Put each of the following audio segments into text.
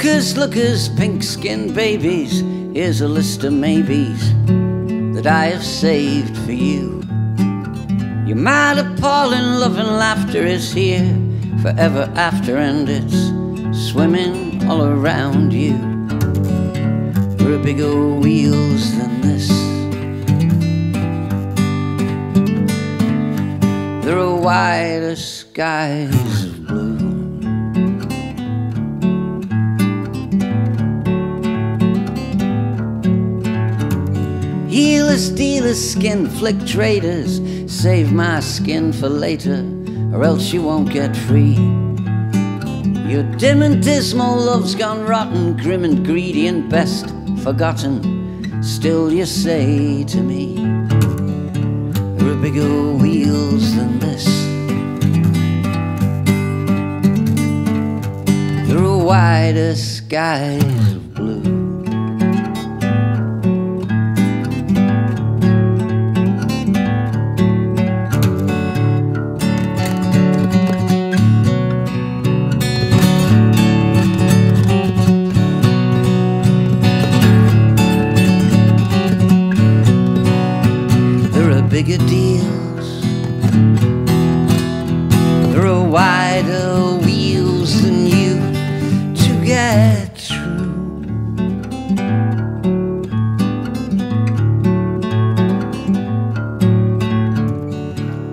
Hookers, lookers, pink skinned babies. Here's a list of maybes that I have saved for you. Your mad, appalling love and laughter is here forever after, and it's swimming all around you. There are bigger wheels than this. There are wider skies Healers, dealers, skin flick traders, save my skin for later, or else you won't get free. Your dim and dismal love's gone rotten, grim and greedy and best forgotten. Still, you say to me, there are bigger wheels than this. There are wider skies of blue. Bigger deals. There are wider wheels than you to get through.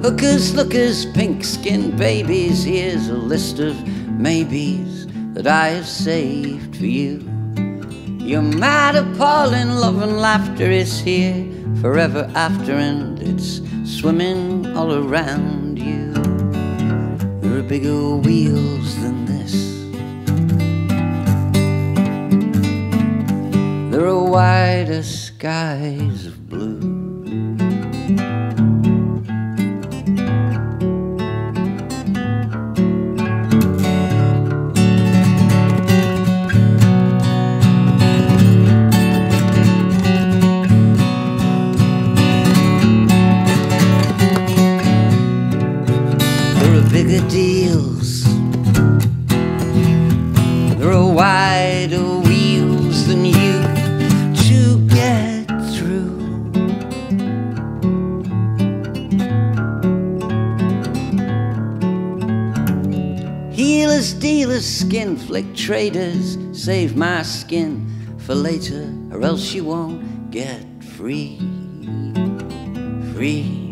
Hookers, lookers, pink skinned babies. Here's a list of maybes that I have saved for you. Your mad, appalling love and laughter is here forever after, and it's swimming all around you. There are bigger wheels than this. There are wider skies of blue. Deals. There are wider wheels than you to get through. Healers, dealers, skin flick traders, save my skin for later, or else you won't get free. Free.